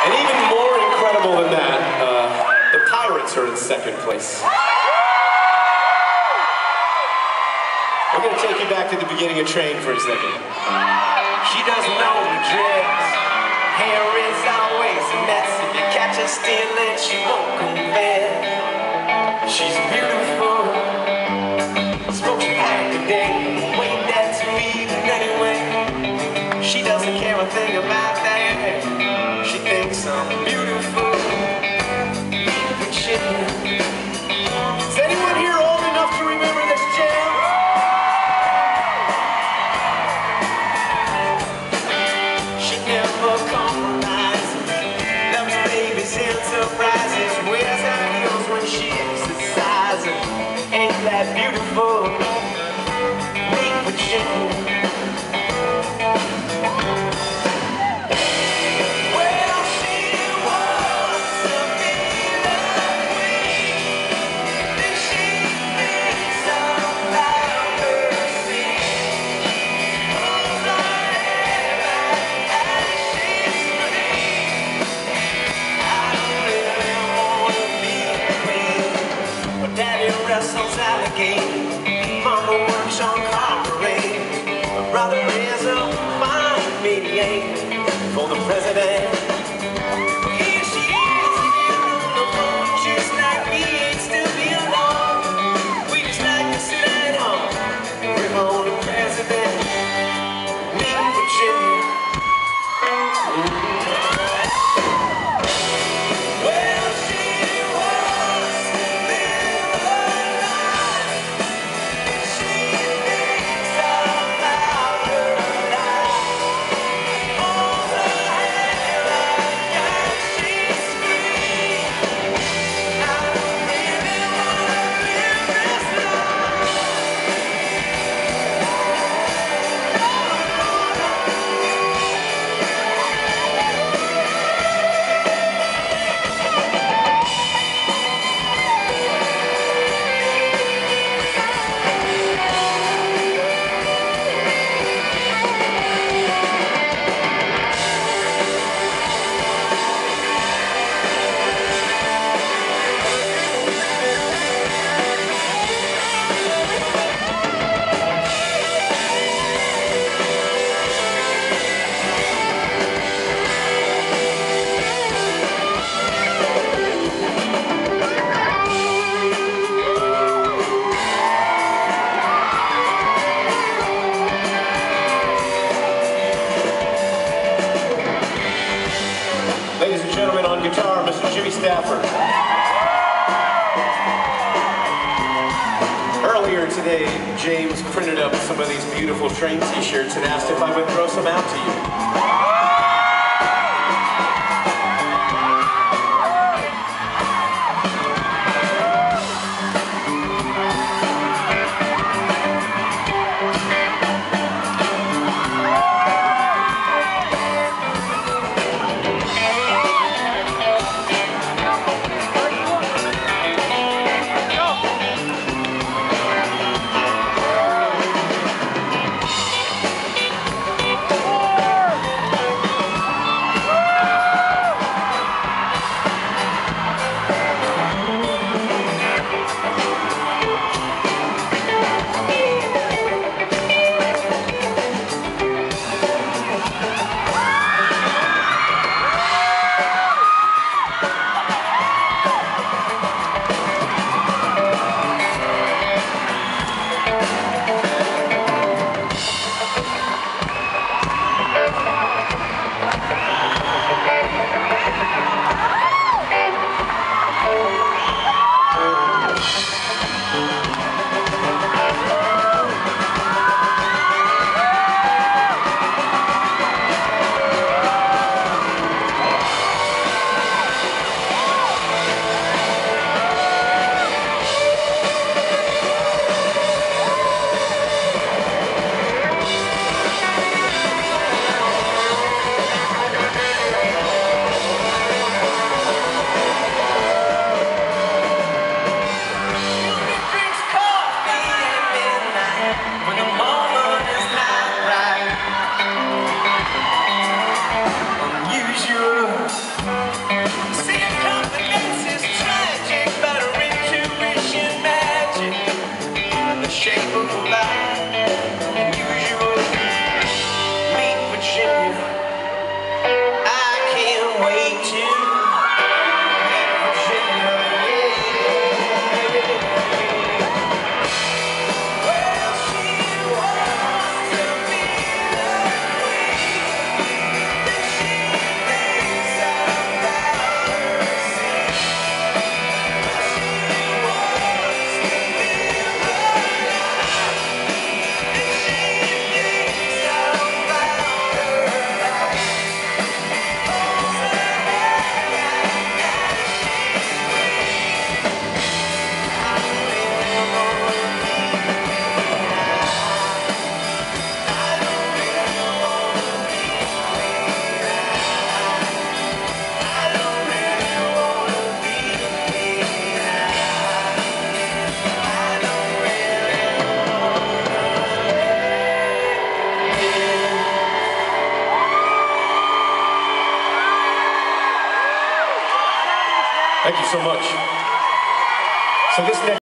And even more incredible than that, uh, the Pirates are in second place. We're going to take you back to the beginning of Train for a second. She doesn't know the dress. Hair is always a mess. If you catch her stealing, she won't confess. She's beautiful. Beautiful? Ladies and gentlemen, on guitar, Mr. Jimmy Stafford. Earlier today, James printed up some of these beautiful train t-shirts and asked if I would throw some out to you. Thank you so much. So this next